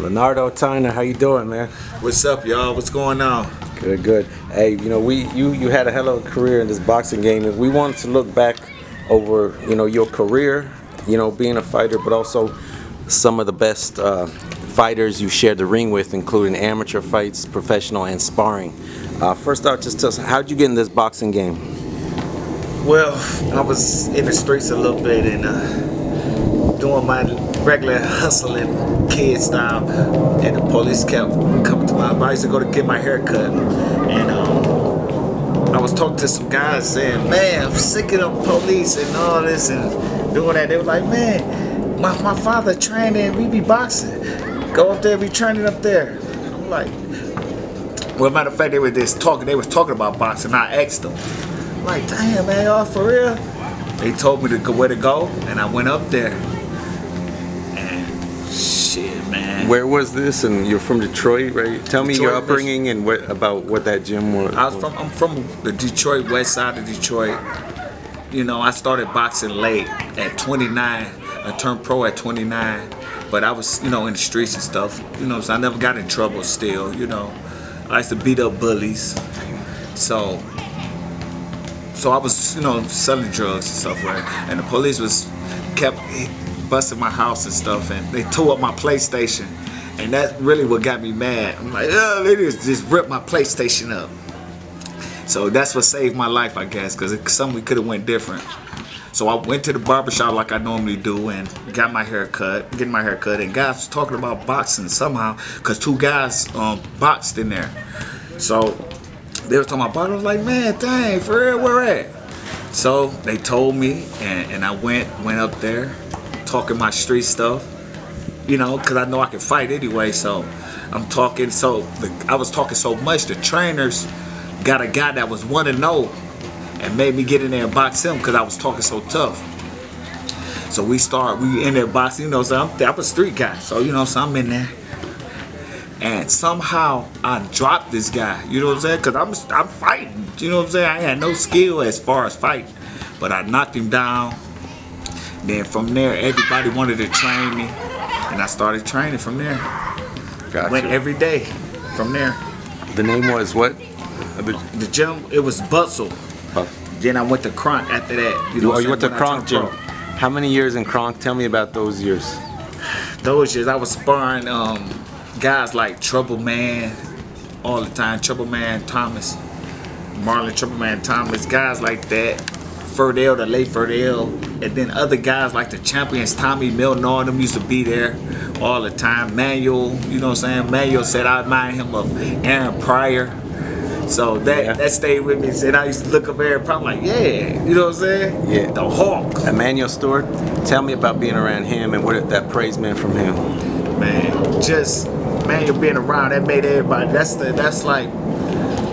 Lanardo Tyner, how you doing, man? What's up, y'all? What's going on? Good, good. Hey, you know, we you you had a hell of a career in this boxing game, and we wanted to look back over, you know, your career, you know, being a fighter, but also some of the best uh, fighters you shared the ring with, including amateur fights, professional, and sparring. Uh, first out, just tell us, how'd you get in this boxing game? Well, I was in the streets a little bit and uh, doing my regular hustling kid style, and the police kept coming to my. Used to go to get my hair cut, and um, I was talking to some guys saying, "Man, I'm sick of the police and all this and doing that." They were like, "Man, my, my father trained we be boxing. Go up there, be training up there." I'm like, well, matter of fact, they were just talking. They was talking about boxing. I asked them, I'm like, damn, man, y'all for real? They told me to go where to go, and I went up there. Shit, man. Where was this? And you're from Detroit, right? Tell me your upbringing and what about what that gym was. I was from. I'm from the Detroit West Side of Detroit. You know, I started boxing late at 29. I turned pro at 29, but I was, you know, in the streets and stuff. You know, so I never got in trouble. Still, you know, I used to beat up bullies. So, so I was, you know, selling drugs and stuff, right? And the police was kept busting my house and stuff, and they tore up my PlayStation, and that really what got me mad. I'm like, oh, they just just ripped my PlayStation up. So that's what saved my life, I guess, because something could have went different. So I went to the barbershop like I normally do and got my hair cut, getting my hair cut, and guys was talking about boxing somehow, because two guys um, boxed in there. So they were talking about boxing. I was like, man, dang, for real, where at? So they told me, and, and I went went up there, talking my street stuff, you know, because I know I can fight anyway. So I'm talking. So the, I was talking so much. The trainers got a guy that was one to oh know, and made me get in there and box him because I was talking so tough. So we start. We in there boxing. You know, so I'm, I'm a street guy. So you know, so I'm in there. And somehow I dropped this guy, you know what I'm saying? Cause I'm I'm fighting, you know what I'm saying? I had no skill as far as fighting, but I knocked him down. Then from there, everybody wanted to train me, and I started training from there. Gotcha. Went every day from there. the name was what? The, The gym, it was Bustle. oh, Then I went to Kronk after that. you, know oh, you went to I'm saying, when I Kronk gym. pro. How many years in Kronk? Tell me about those years. Those years I was sparring um, guys like Trouble Man all the time. Trouble Man Thomas, Marlon Trouble Man Thomas, guys like that. Ferdell, the late Ferdell, and then other guys like the champions, Tommy Milner, them used to be there all the time. Manuel, you know what I'm saying? Manuel said I remind him of Aaron Pryor. So that Yeah. that stayed with me. And I used to look up Aaron Pryor, I'm like, yeah, you know what I'm saying? Yeah. The Hawk. Emmanuel Steward. Tell me about being around him and what that praise meant from him. man. Just man, you're being around that made everybody. That's the that's like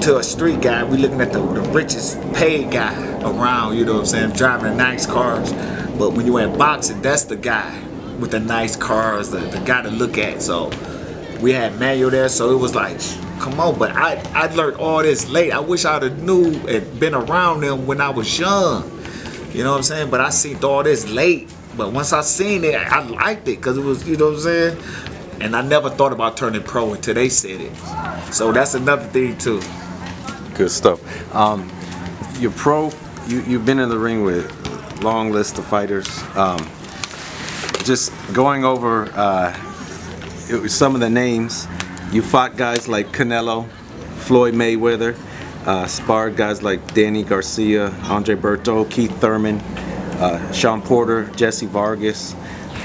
to a street guy. We looking at the, the richest paid guy around. You know what I'm saying? Driving nice cars. But when you at boxing, that's the guy with the nice cars, the, the guy to look at. So we had Manuel there, so it was like, come on. But I I learned all this late. I wish I'd have knew and been around them when I was young. You know what I'm saying? But I seen all this late. But once I seen it, I liked it because it was, you know what I'm saying? And I never thought about turning pro until they said it. So that's another thing too. Good stuff. Um, you're pro. You, you've been in the ring with long list of fighters. Um, just going over uh, some of the names. You fought guys like Canelo, Floyd Mayweather, uh, sparred guys like Danny Garcia, Andre Berto, Keith Thurman, uh, Sean Porter, Jesse Vargas,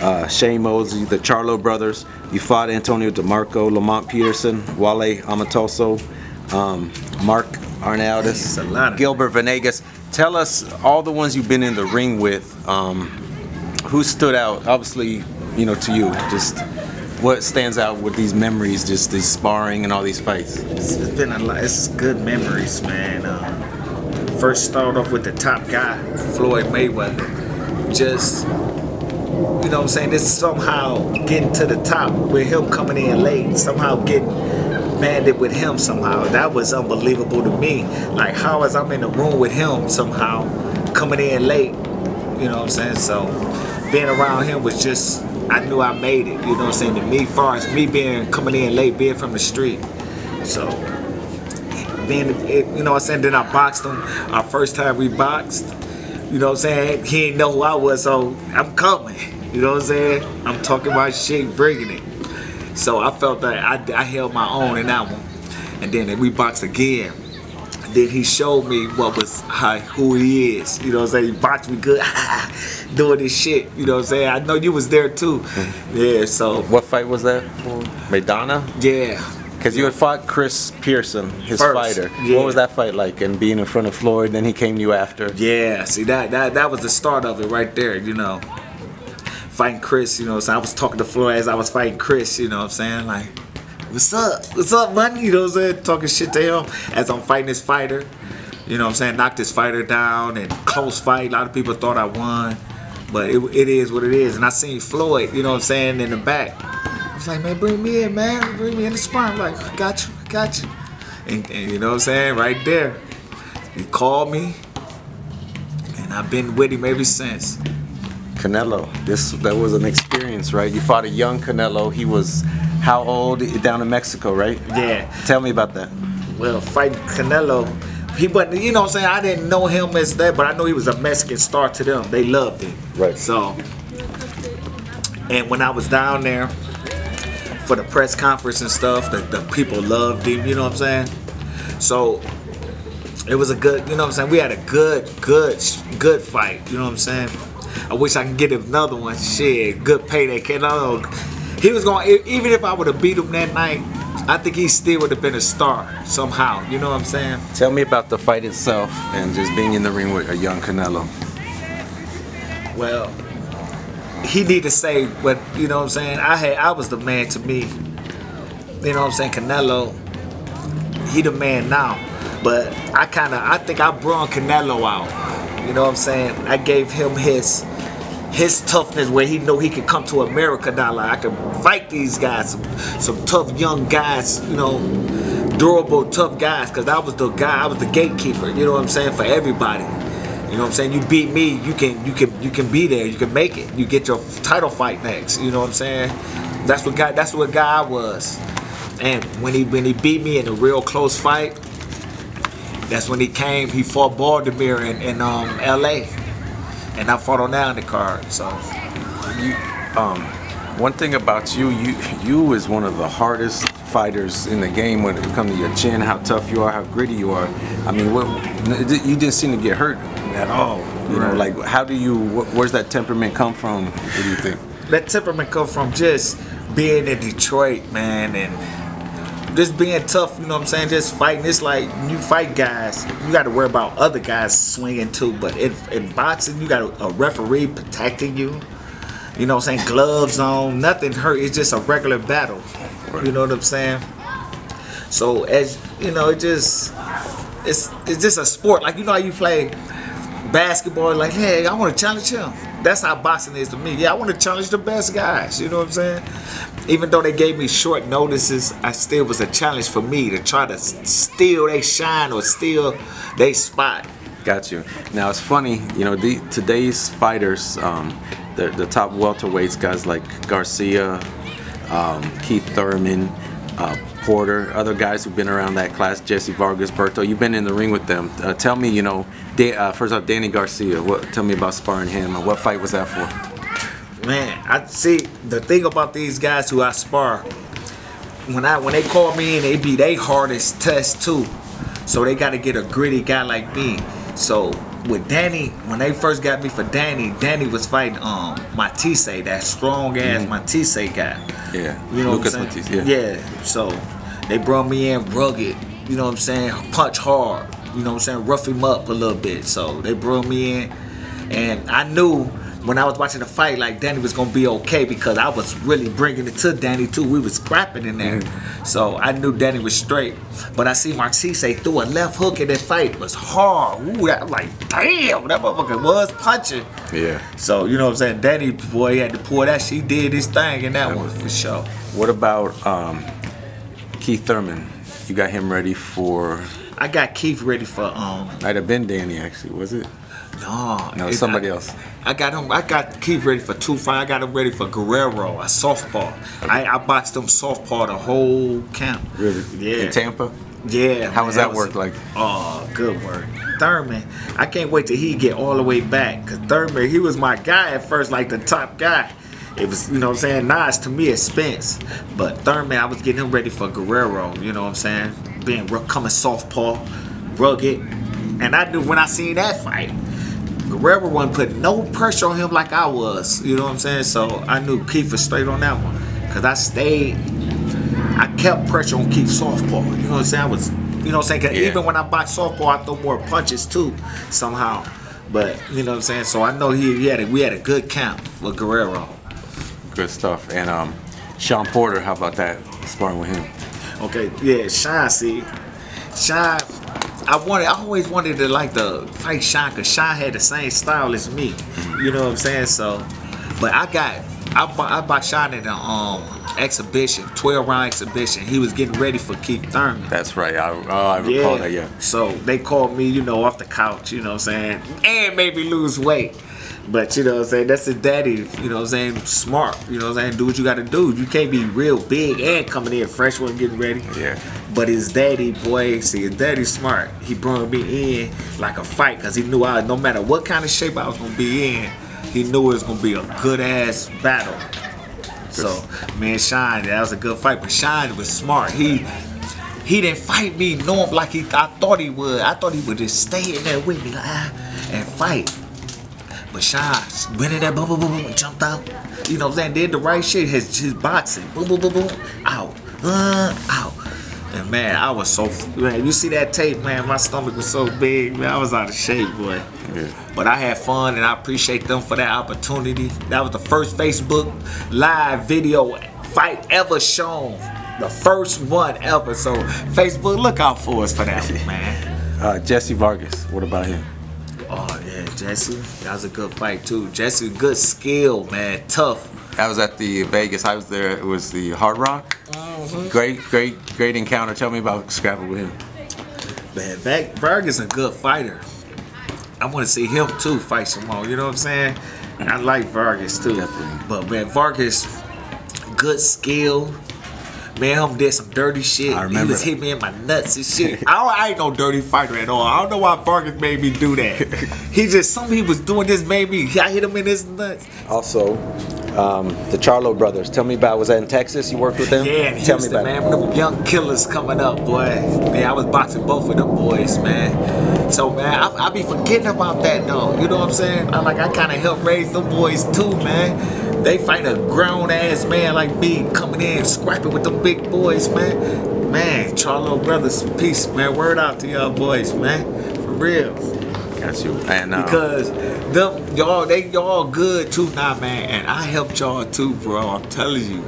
uh, Shane Mosley, the Charlo brothers. You fought Antonio DeMarco, Lamont Peterson, Wale Omotoso, um, Mark Arnaoutis, It's a lot of- Gilbert Venegas. Tell us all the ones you've been in the ring with. Um, who stood out? Obviously, you know, to you, just what stands out with these memories, just these sparring and all these fights. It's, it's been a lot. It's good memories, man. Uh, first start off with the top guy, Floyd Mayweather. Just, you know what I'm saying? This somehow getting to the top with him coming in late, somehow getting banded with him somehow. That was unbelievable to me. Like, how is I'm in the room with him somehow coming in late? You know what I'm saying? So, being around him was just, I knew I made it. You know what I'm saying? To me, far as me being coming in late, being from the street. So then, it, you know what I'm saying? Then I boxed him. Our first time we boxed. You know what I'm saying? He didn't know who I was, so I'm coming. You know what I'm saying? I'm talking my shit, bringing it. So I felt that I, I held my own in that one. And then we boxed again. Then he showed me what was how, who he is. You know what I'm saying? He boxed me good, doing this shit. You know what I'm saying? I know you was there too. Mm-hmm. Yeah, so What fight was that? Maidana? yeah. Because you had fought Chris Pearson, his First, fighter. yeah. What was that fight like? And being in front of Floyd, then he came to you after. Yeah, see that that that was the start of it right there, you know. Fighting Chris, you know, so I was talking to Floyd as I was fighting Chris, you know what I'm saying? Like, what's up? What's up, money? You know what I'm saying? Talking shit to him as I'm fighting this fighter. You know what I'm saying? Knocked this fighter down and close fight. A lot of people thought I won. But it, it is what it is. And I seen Floyd, you know what I'm saying, in the back. I was like, man, bring me in, man. Bring me in the spot. I'm like, got you, got you. And, and you know what I'm saying? Right there. He called me, and I've been with him ever since. Canelo. This that was an experience, right? You fought a young Canelo. He was how old? Down in Mexico, right? Yeah. Tell me about that. Well, fighting Canelo, he but you know what I'm saying. I didn't know him as that, but I know he was a Mexican star to them. They loved him. Right. So, and when I was down there for the press conference and stuff, the, the people loved him. You know what I'm saying? So it was a good. You know what I'm saying? We had a good, good, good fight. You know what I'm saying? I wish I could get another one. Shit, good payday. Canelo, he was going. to Even if I would have beat him that night, I think he still would have been a star somehow. You know what I'm saying? Tell me about the fight itself and just being in the ring with a young Canelo. Well, he need to say what you know what I'm saying. I had I was the man to me. You know what I'm saying? Canelo, he the man now. But I kind of I think I brought Canelo out. You know what I'm saying? I gave him his his toughness where he know he could come to America now. Like I could fight these guys, some, some tough young guys. You know, durable tough guys. Cause I was the guy. I was the gatekeeper. You know what I'm saying for everybody. You know what I'm saying? You beat me, you can you can you can be there, you can make it. You get your title fight next. You know what I'm saying? That's what guy that's what guy was. And when he when he beat me in a real close fight, that's when he came, he fought Lovemore in, in um LA. And I fought on that undercard. So You, um, one thing about you, you, you is one of the hardest fighters in the game when it comes to your chin, how tough you are, how gritty you are. I mean, what, you didn't seem to get hurt at all. You know, like how do you? wh- Where's that temperament come from? What do you think? that temperament come from just being in Detroit, man, and just being tough, you know what I'm saying? Just fighting. It's like you fight guys, you got to worry about other guys swinging too. But in, in boxing, you got a, a referee protecting you. You know what I'm saying? Gloves on, nothing hurt. It's just a regular battle. You know what I'm saying? So as you know, it just it's it's just a sport. Like you know how you play basketball, like, hey, I want to challenge him. That's how boxing is to me. Yeah, I want to challenge the best guys. You know what I'm saying? Even though they gave me short notices, I still was a challenge for me to try to steal they shine or steal they spot. Got you. Now it's funny, you know, the, today's fighters, um, the the top welterweights, guys like Garcia, um, Keith Thurman, uh, Porter, other guys who've been around that class, Jesse Vargas, Berto. You've been in the ring with them. Uh, tell me, you know, da- uh, first off, Danny Garcia. What? Tell me about sparring him. and What fight was that for? Man, I see the thing about these guys who I spar. When I when they call me in, they be they hardest test too. So they got to get a gritty guy like me. So with Danny, when they first got me for Danny, Danny was fighting um Matthysse, that strong ass Matthysse guy. Yeah, You know Lucas Matthysse. saying? Yeah. So they brought me in rugged. You know what I'm saying? Punch hard. You know what I'm saying? Rough him up a little bit. So they brought me in, and I knew when I was watching the fight, like Danny was gonna be okay because I was really bringing it to Danny too. We was scrapping in there, so I knew Danny was straight. But I see Matthysse threw a left hook in that fight. It was hard. Ooh, that, I'm like, damn, that motherfucker was punching. Yeah. So you know what I'm saying? Danny boy he had to pull that. She did his thing in that one for sure. What about um, Keith Thurman? You got him ready for? I got Keith ready for um Might have been Danny actually. Was it? No, No, it- somebody I- else. I got him. I got Keith ready for two fight. I got him ready for Guerrero, a southpaw. I, I boxed him southpaw the whole camp. Really? Yeah. In Tampa? Yeah. How was man, that work like? Oh, good work. Thurman, I can't wait till he get all the way back. Cause Thurman, he was my guy at first, like the top guy. It was, you know what I'm saying, Nas to me is Spence. But Thurman, I was getting him ready for Guerrero, you know what I'm saying? Being coming southpaw, rugged. And I knew when I seen that fight, Guerrero wasn't putting no pressure on him like I was. You know what I'm saying? So I knew Keith was straight on that one. Cause I stayed I kept pressure on Keith southpaw. You know what I'm saying? I was, you know what I'm saying? 'Cause Yeah. even when I box southpaw, I throw more punches too, somehow. But you know what I'm saying? So I know he, he had a, we had a good camp with Guerrero. Good stuff. And um, Sean Porter, how about that? Sparring with him. Okay, yeah, Sean, see, Sean, I wanted, I always wanted to like the fight Sean because Sean had the same style as me. You know what I'm saying? So, but I got, I bought, I bought Shine in the um exhibition, 12 round exhibition. He was getting ready for Keith Thurman. That's right. I, oh, I recall that, yeah. So they called me, you know, off the couch, you know what I'm saying, and made me lose weight. But you know what I'm saying, that's his daddy, you know what I'm saying, smart, you know what I'm saying, do what you gotta do. You can't be real big and coming in fresh when getting ready. Yeah. But his daddy, boy, see, his daddy smart. He brought me in like a fight because he knew I, no matter what kind of shape I was gonna be in, he knew it was gonna be a good ass battle. So, man, Shine, that was a good fight. But Shine was smart. He he didn't fight me knowing like he I thought he would. I thought he would just stay in there with me like, ah, and fight. But Shine went in there, boom, boom, boom, boom, jumped out. You know what I'm saying? Did the right shit. His, his boxing, boom, boom, boom, boom, out, uh, out. And man, I was so man. You see that tape, man? My stomach was so big, man. I was out of shape, boy. Yeah. But I had fun, and I appreciate them for that opportunity. That was the first Facebook live video fight ever shown. The first one ever. So Facebook, look out for us for that man. Uh, Jesse Vargas, what about him? Oh yeah, Jesse. That was a good fight too. Jesse, good skill, man. Tough. I was at the Vegas. I was there. It was the Hard Rock. Mm-hmm. Great, great, great encounter. Tell me about scrapping with him. Man, Berg Berg is a good fighter. I want to see him too fight some more. You know what I'm saying? I like Vargas too. Definitely. But man, Vargas, good skill. Man, him did some dirty shit. I remember He was hitting me in my nuts and shit. I, don't, I ain't no dirty fighter at all. I don't know why Vargas made me do that. he just something he was doing this made me. I hit him in his nuts. Also, um, the Charlo brothers. Tell me about. Was that in Texas? You worked with them? Yeah, in Tell Houston, me about man. it. Them young killers coming up, boy. Man, I was boxing both of them boys, man. So, man, I, I be forgetting about that, though. You know what I'm saying? I like, I kind of helped raise them boys, too, man. They fight a grown-ass man like me coming in, scrapping with them big boys, man. Man, Charlo Brothers, peace, man. Word out to y'all boys, man. For real. Got you. And um, Because them y'all they y'all good too now, man. And I helped y'all too, bro. I'm telling you.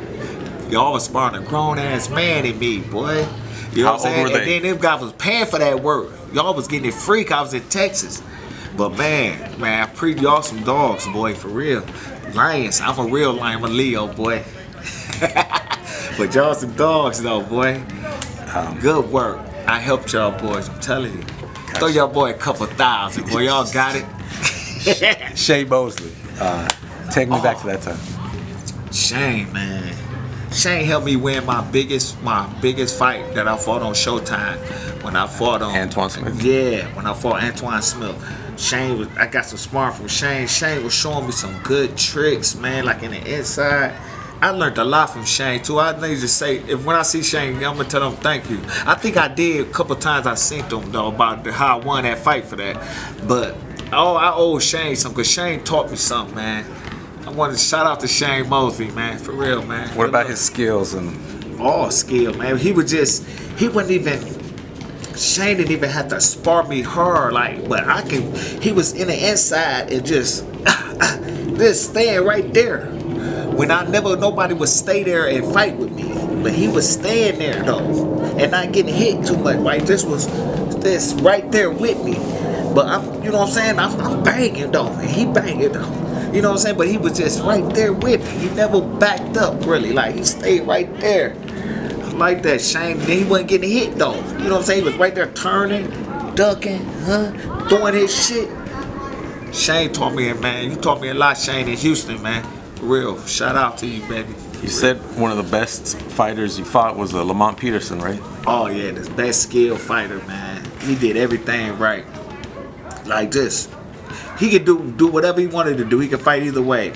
Y'all was sparring a grown ass man in me, boy. You know what I'm saying? And then them guys was paying for that work. Y'all was getting it free I was in Texas. But man, man, I pre y'all some dogs, boy, for real. Lions. I'm a real lion, I'm a Leo, boy. but y'all some dogs though, boy. Um, Good work. I helped y'all boys, I'm telling you. Throw y'all boy a couple thousand, boy. Y'all got it. Shane Mosley. Uh, take me back to that time. Shane, man. Shane helped me win my biggest my biggest fight that I fought on Showtime. When I fought on Antoine Smith? Yeah, when I fought Antoine Smith. Shane was I got some smart from Shane. Shane was showing me some good tricks, man, like in the inside. I learned a lot from Shane too. I need to say if when I see Shane, I'm gonna tell him thank you. I think I did a couple times I sent him though about the- how I won that fight for that. But oh I owe Shane something because Shane taught me something, man. I want to shout out to Shane Mosley, man, for real, man. What about his skills and all skill, man? He was just he wasn't even Shane didn't even have to spar me hard, like, but I can. He was in the inside and just, just staying right there. When I never, nobody would stay there and fight with me, but he was staying there though, and not getting hit too much. Like this was, this right there with me. But I'm, you know what I'm saying? I'm, I'm banging though, and he banging though. You know what I'm saying? But he was just right there with me. He never backed up really. Like he stayed right there like that Shane. Then he wasn't getting hit though. You know what I'm saying? He was right there turning, ducking, huh? Doing his shit. Shane taught me, man. You taught me a lot, Shane, in Houston, man. For real. Shout out to you, baby. You said one of the best fighters you fought was uh, Lamont Peterson, right? Oh yeah, the best skilled fighter, man. He did everything right. Like this. He could do do whatever he wanted to do. He could fight either way.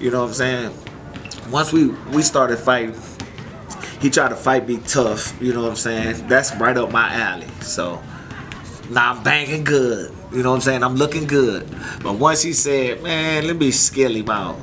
You know what I'm saying? Once we we started fighting, he tried to fight me tough. You know what I'm saying? That's right up my alley. So now I'm banging good. You know what I'm saying? I'm looking good. But once he said, man, let me skill him out.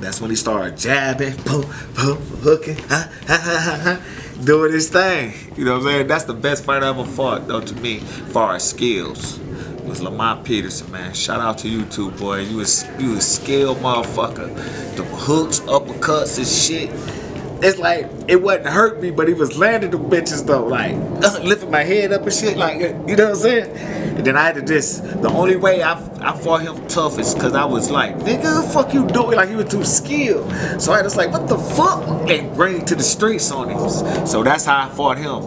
That's when he started jabbing, boom, boom, hooking, ha, ha, ha, ha, doing his thing. You know what I'm saying? That's the best fight I ever fought, though, to me, far as skills. Was Lamont Peterson, man. Shout out to you too, boy. You was you a skilled motherfucker. The hooks, uppercuts, and shit. It's like it wasn't hurt me, but he was landing the bitches though, like lifting my head up and shit, like you know what I'm saying. And then I had to just the only way I I fought him tough is because I was like, nigga, the fuck you doing? Like he was too skilled. So I was like, what the fuck? And bring to the streets on him. So that's how I fought him.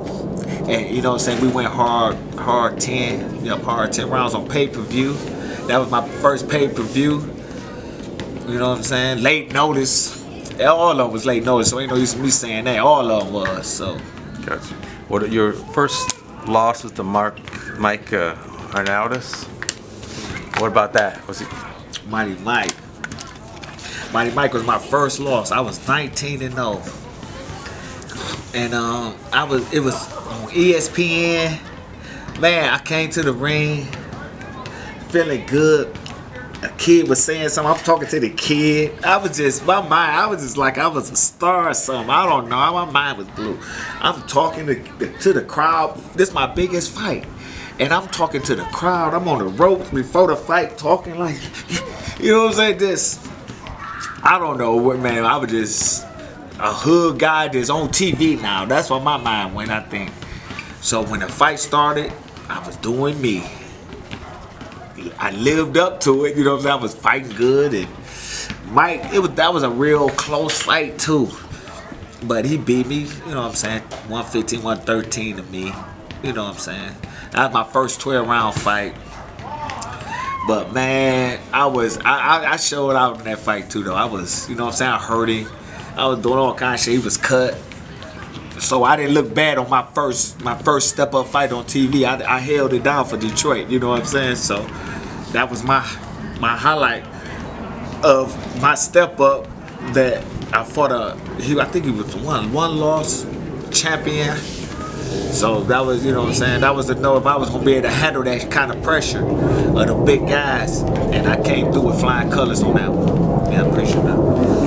And you know what I'm saying? We went hard, hard 10, yep, hard 10 rounds on pay-per-view. That was my first pay-per-view. You know what I'm saying? Late notice. All of them was late notice, so ain't no use of me saying that. All of them was, so. Gotcha. What your first loss was to Mark Mike uh? What about that? Was he? Mighty Mike. Mighty Mike was my first loss. I was 19 and 0. And um, I was it was on ESPN. Man, I came to the ring feeling good. A kid was saying something. I'm talking to the kid. I was just my mind. I was just like I was a star or something. I don't know. My mind was blue. I'm talking to, to the crowd. This is my biggest fight. And I'm talking to the crowd. I'm on the ropes before the fight, talking like, you know what I'm saying? This, I don't know what man. I was just a hood guy that's on TV now. That's what my mind went. I think. So when the fight started, I was doing me. I lived up to it. You know what I'm saying? I was fighting good and Mike. It was that was a real close fight too. But he beat me. You know what I'm saying? 115, 113 to me. You know what I'm saying? That was my first 12 round fight. But man, I was I, I, I showed out in that fight too though. I was, you know what I'm saying, I hurt him. I was doing all kind of shit. He was cut. So I didn't look bad on my first my first step up fight on TV. I, I held it down for Detroit, you know what I'm saying? So that was my my highlight of my step up that I fought a he I think he was one one loss champion. So that was, you know what I'm saying, that was to know if I was gonna be able to handle that kind of pressure of the big guys. And I came through with flying colors on that one. Yeah, I appreciate that.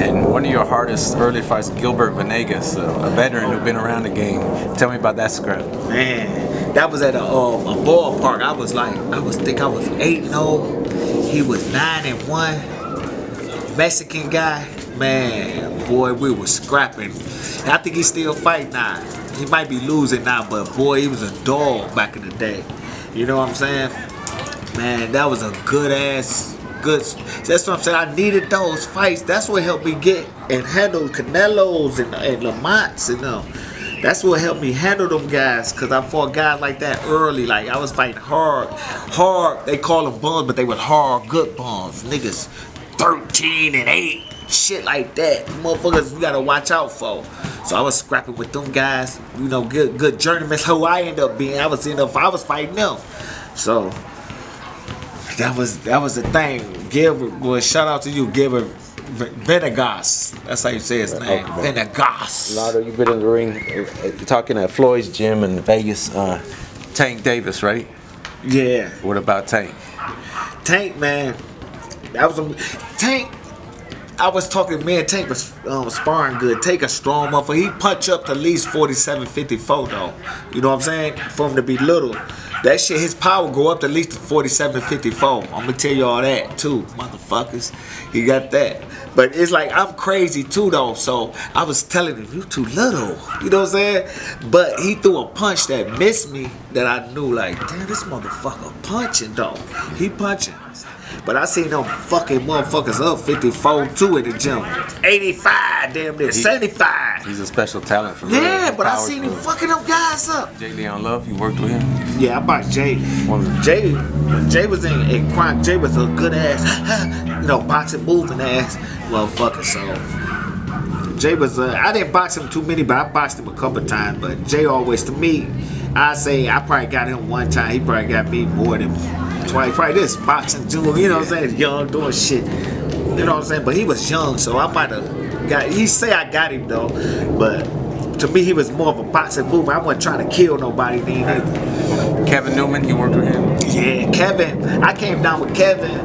And one of your hardest early fights, Gilbert Venegas, a, a veteran who'd been around the game. Tell me about that scrap. Man, that was at a, um, a ballpark. I was like, I was think I was 8 0. He was 9 and 1. Mexican guy. Man, boy, we were scrapping. I think he's still fighting now. He might be losing now, but boy, he was a dog back in the day. You know what I'm saying? Man, that was a good ass, good. That's what I'm saying. I needed those fights. That's what helped me get and handle Canelos and, and Lamonts and them. That's what helped me handle them guys, cause I fought guys like that early. Like I was fighting hard, hard. They call them bums, but they was hard, good bums. Niggas, 13 and 8, shit like that. Motherfuckers, you gotta watch out for. So I was scrapping with them guys. You know, good, good journeymen. Who I end up being, I was end up, I was fighting them. So that was that was the thing. Gilbert, boy, shout out to you, Gilbert Venegas. That's how you say his name, Okay. Venegas. Nardo, you've been in the ring. uh, You're talking at Floyd's gym in Vegas. Uh, Tank Davis, right? Yeah. What about Tank? Tank, man. That was a Tank. I was talking, me and Tank was um, sparring good. Take a strong motherfucker. He punch up to at least 47, 54 though. You know what I'm saying? For him to be little. That shit, his power go up to at least 47, 54. I'm gonna tell you all that too, motherfuckers. He got that. But it's like I'm crazy too though. So I was telling him, you too little. You know what I'm saying? But he threw a punch that missed me that I knew like, damn, this motherfucker punching though. He punching. But I seen them fucking motherfuckers up 54 2 in the gym. 85, damn near, 75. He's a special talent for me. Yeah, but I seen him fucking them guys up. J'Leon Love, you worked with him? Yeah, I bought Jay. One of Jay, when Jay was in, in crime, Jay was a good ass, you know, boxing moving ass motherfucker. So Jay was, uh, I didn't box him too many, but I boxed him a couple times. But Jay always, to me, I say I probably got him one time. He probably got me more than twice. Probably this boxing dude, you know what I'm saying? Young doing shit. You know what I'm saying? But he was young, so I might have got. He say I got him though, but. To me, he was more of a boxing move. I wasn't trying to kill nobody then. Kevin Newman, you worked with him? Yeah, Kevin. I came down with Kevin.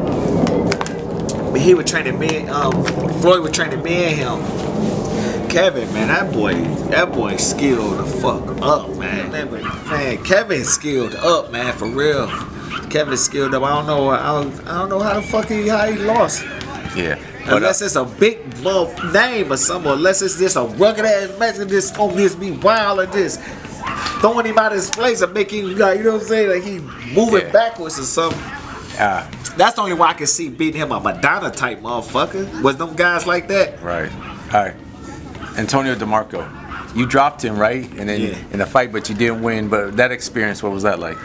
But he was training me. Um, Floyd was training me and him. Kevin, man, that boy, that boy skilled the fuck up, man. Man, Kevin skilled up, man, for real. Kevin skilled up. I don't know. I don't, I don't know how the fuck he how he lost. Yeah. But, Unless it's a big name or something, unless it's just a rugged ass Mexican just gonna just be wild or just throwing him out of his place or making like you know what I'm saying, like he moving Yeah. backwards or something. uh, That's the only way I can see beating him a Maidana type motherfucker. Was them guys like that? right. All right. Antonio DeMarco, you dropped him, right? And then Yeah. in the fight, but you didn't win. But that experience, what was that like?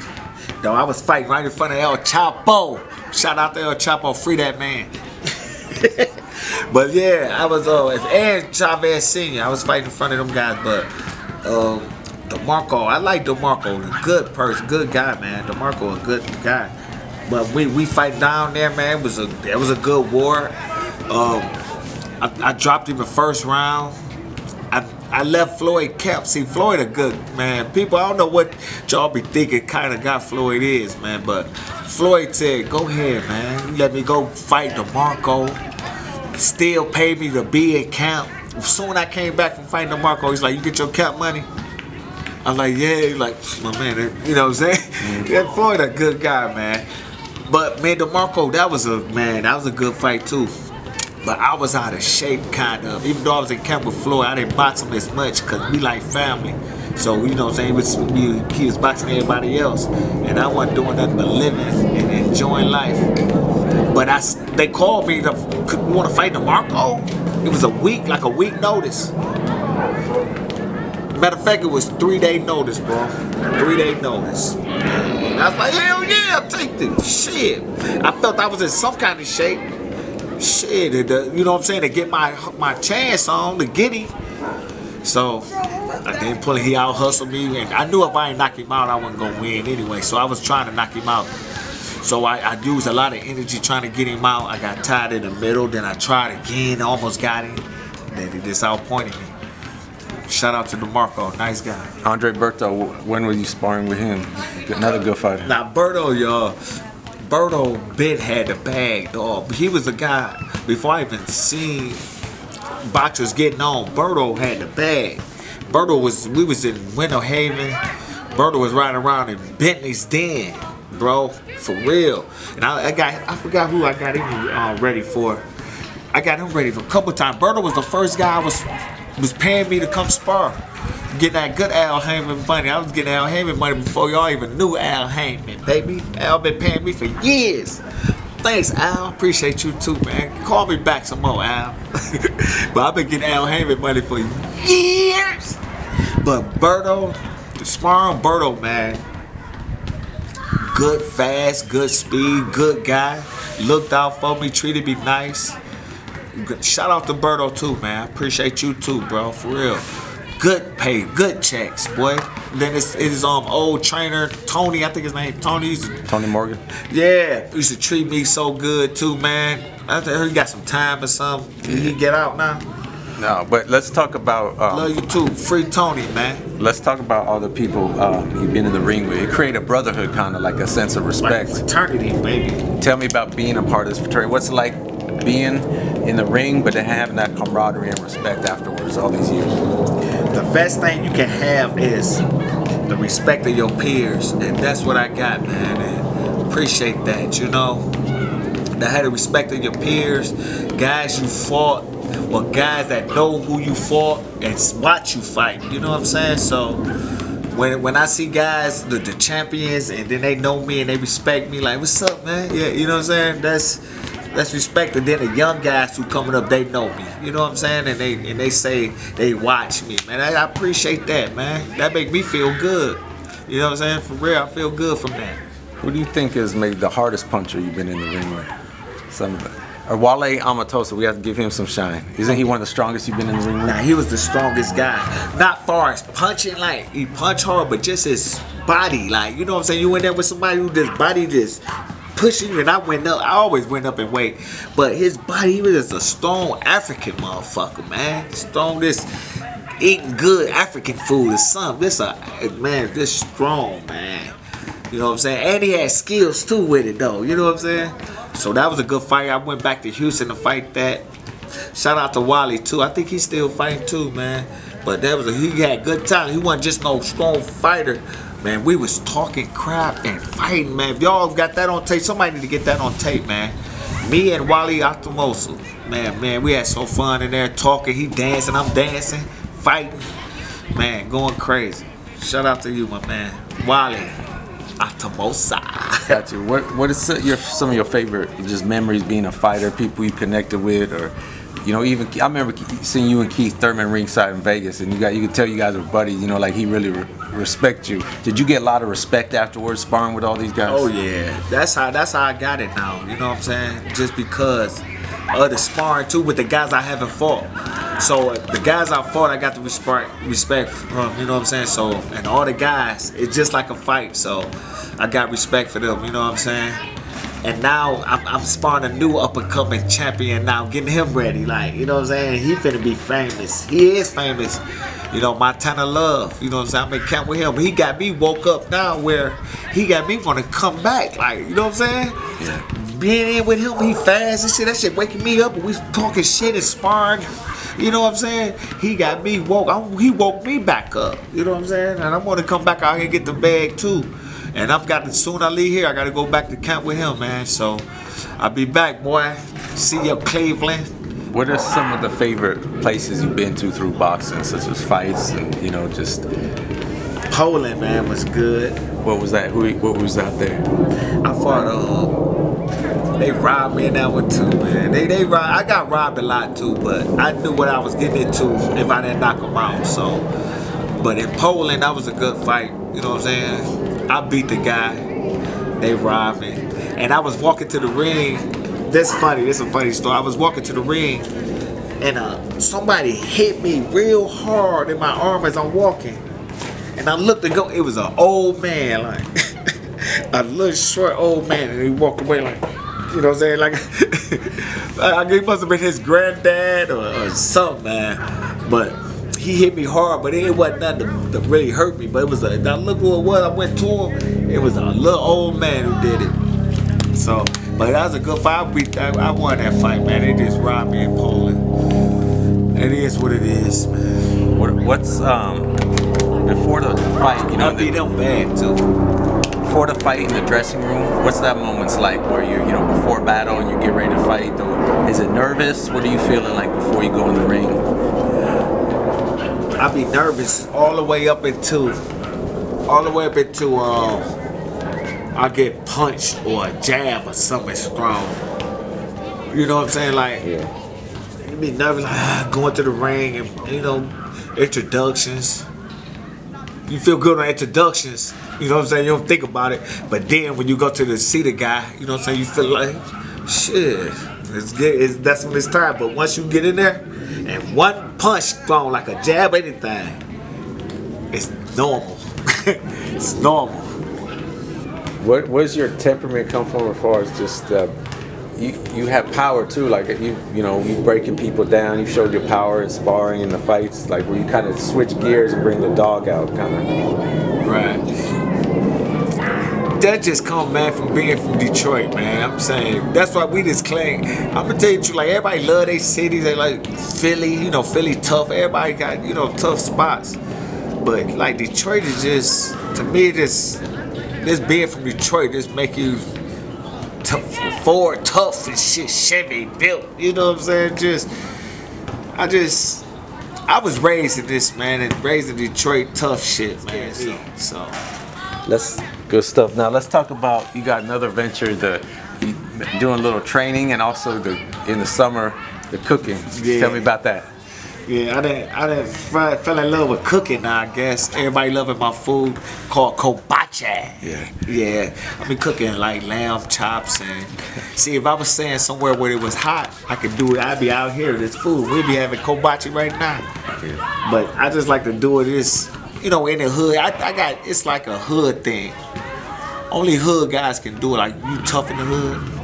No, I was fighting right in front of El Chapo. Shout out to El Chapo, free that man. but yeah, I was uh and Chavez Senior. I was fighting in front of them guys, but um DeMarco, I like DeMarco, a good person, good guy, man. DeMarco a good guy. But we we fight down there, man. It was a it was a good war. Um I, I dropped him the first round. I, left Floyd kept. See, Floyd a good man. People, I don't know what y'all be thinking kind of guy Floyd is, man. But Floyd said, go ahead, man. Let me go fight DeMarco. Still pay me to be in camp. Soon I came back from fighting DeMarco, he's like, you get your cap money? I was like, yeah. He's like, my man, you know what I'm saying? Yeah, Floyd a good guy, man. But man, DeMarco, that was a man, that was a good fight too. But I was out of shape, kind of. Even though I was in camp with Floyd, I didn't box him as much because we like family. So, you know what I'm saying? He was, he, was boxing everybody else. And I wasn't doing nothing but living and enjoying life. But I, they called me to want to fight DeMarco. It was a week, like a week notice. Matter of fact, it was three day notice, bro. Three day notice. And I was like, hell yeah, take this. Shit. I felt I was in some kind of shape. Shit, uh, you know what I'm saying? To get my my chance on, to get him. So I didn't pull it. He out hustled me, and I knew if I ain't knock him out, I wasn't gonna win anyway. So I was trying to knock him out. So I, I used a lot of energy trying to get him out. I got tied in the middle, then I tried again, almost got him. Then he just outpointed me. Shout out to DeMarco, nice guy. Andre Berto, when were you sparring with him? Another good fighter. Now Berto, y'all, Berto been had the bag, dog. He was a guy before I even seen boxers getting on. Berto had the bag. Berto was we was in Winter Haven. Berto was riding around in Bentley's Den, bro, for real. And I, I got I forgot who I got him uh, ready for. I got him ready for a couple times. Berto was the first guy I was was paying me to come spar. Getting that good Al Haymon money. I was getting Al Haymon money before y'all even knew Al Haymon, baby. Al been paying me for years. Thanks, Al. Appreciate you too, man. Call me back some more, Al. but I've been getting Al Haymon money for years. But Berto, the sparring Berto, man. Good, fast, good speed, good guy. Looked out for me, treated me nice. Shout out to Berto too, man. Appreciate you too, bro. For real. Good pay, good checks, boy. Then it's, it's um old trainer Tony. I think his name Tony. Tony Morgan. yeah, used to treat me so good too, man. I heard he got some time or something. Did he get out now? No, but let's talk about um, Love you too. Free Tony, man. let's talk about all the people um, you've been in the ring with. It created a brotherhood, kind of like a sense of Like respect. fraternity, baby. Tell me about being a part of this fraternity. What's it like being in the ring, but then having that camaraderie and respect afterwards, all these years? The best thing you can have is the respect of your peers, and that's what I got, man. And appreciate that, you know. To have the respect of your peers, guys you fought, or guys that know who you fought and watch you fight. You know what I'm saying? So when when I see guys, the, the champions, and then they know me and they respect me, like, what's up, man. Yeah, you know what I'm saying? That's that's respect. And then the young guys who coming up, they know me. You know what I'm saying? And they and they say they watch me, man. I, I appreciate that, man. That make me feel good. You know what I'm saying? For real, I feel good from that. Who do you think is maybe the hardest puncher you've been in the ring with? Some of the, or Wale Omotoso, we have to give him some shine. Isn't he one of the strongest you've been in the ring with? Now he was the strongest guy. Not far as punching, like he punch hard, but just his body, like you know what I'm saying. You went there with somebody who just body just pushing and I went up. I always went up in weight, but his body, he was just a strong African motherfucker, man. Strong, this eating good African food is something. This a man, this strong man. You know what I'm saying? And he had skills too with it though. You know what I'm saying? So that was a good fight. I went back to Houston to fight that. Shout out to Wally too. I think he's still fighting too, man. But that was a, he had good time. He wasn't just no strong fighter. Man, we was talking crap and fighting, man. If y'all got that on tape, somebody need to get that on tape, man. Me and Wally Omotoso, man, man, we had so fun in there talking. He dancing, I'm dancing, fighting, man, going crazy. Shout out to you, my man, Wally Omotoso. Got you. What What is your some of your favorite just memories being a fighter? People you connected with, or you know, even I remember seeing you and Keith Thurman ringside in Vegas, and you got you could tell you guys were buddies. You know, like he really re- respect you. Did you get a lot of respect afterwards sparring with all these guys? Oh yeah, that's how that's how I got it now. You know what I'm saying? Just because of the sparring too with the guys I haven't fought. So uh, the guys I fought, I got the respect respect from. You know what I'm saying? So and all the guys, it's just like a fight. So I got respect for them. You know what I'm saying? And now I'm, I'm sparring a new up and coming champion now, getting him ready. Like, you know what I'm saying? He finna be famous. He is famous. You know, Montana Love. You know what I'm saying? I'm in camp with him. He got me woke up now where he got me want to come back. Like, you know what I'm saying? Yeah. Being in with him, he fast and shit. That shit waking me up. And we talking shit and sparring. You know what I'm saying? He got me woke. I, he woke me back up. You know what I'm saying? And I'm gonna come back out here and get the bag too. And I've got to soon I leave here, I gotta go back to camp with him, man. So I'll be back, boy. See you, Cleveland. What are some of the favorite places you've been to through boxing, such as fights and you know just Poland, man, was good. what was that? Who what was out there? I fought. Uh, they robbed me in that one too, man. They they robbed. I got robbed a lot too, but I knew what I was getting into if I didn't knock them out. So, but in Poland, that was a good fight. You know what I'm saying? I beat the guy. They robbed me, and I was walking to the ring. That's funny. This is a funny story. I was walking to the ring, and uh, somebody hit me real hard in my arm as I'm walking. And I looked to go, it was an old man, like a little short old man, and he walked away like, you know what I'm saying? Like, I it must have been his granddad or, or something, man. But he hit me hard, but it wasn't nothing to, to really hurt me. But it was a, I look who it was, I went to him, it was a little old man who did it. So, but that was a good fight. I, I, I won that fight, man. They just robbed me in Poland. It is what it is, man. What, what's um before the fight? You know, I beat the, them bad, too. before the fight in the dressing room. What's that moments like where you you know before battle and you get ready to fight? Is it nervous? What are you feeling like before you go in the ring? I be nervous all the way up into, all the way up into, um, I get punched or a jab or something strong. You know what I'm saying? Like, you be nervous, like, ah, going to the ring and, you know, introductions. You feel good on introductions, you know what I'm saying? You don't think about it. But then when you go to the see the guy, you know what I'm saying? You feel like, shit, it's good. It's, that's when it's time. But once you get in there, and one punch thrown like a jab, anything, it's normal. it's normal. Where, where's your temperament come from as far as just uh, you you have power too like you you know you breaking people down you showed your power in sparring in the fights like where you kind of switch gears and bring the dog out kind of Right. That just come man from being from Detroit, man. I'm saying that's why we just claim. I'm gonna tell you the truth, like everybody love their cities. They like Philly, you know, Philly tough. Everybody got you know tough spots, but like Detroit is just to me just this being from Detroit just make you tough, Ford tough and shit, Chevy built. You know what I'm saying? Just I just. I was raised in this man and raised in Detroit tough shit, man. So, so let's Good stuff. Now let's talk about you got another venture, the doing a little training and also the in the summer the cooking. Yeah. Tell me about that. Yeah, I didn't, I didn't fell, fell in love with cooking. Now I guess everybody loving my food called kobache. Yeah. Yeah, I've been cooking like lamb chops and see if I was staying somewhere where it was hot, I could do it. I'd be out here. This food, we'd be having kobachi right now. Yeah. But I just like to do it. This, you know, in the hood. I, I got it's like a hood thing. Only hood guys can do it. Like you tough in the hood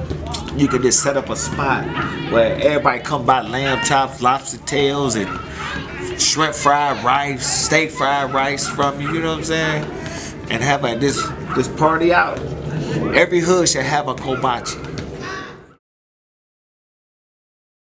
you can just set up a spot where everybody come buy lamb chops, lobster tails, and shrimp fried rice, steak fried rice from you. You know what I'm saying? And have a, this this party out. Every hood should have a kobachi.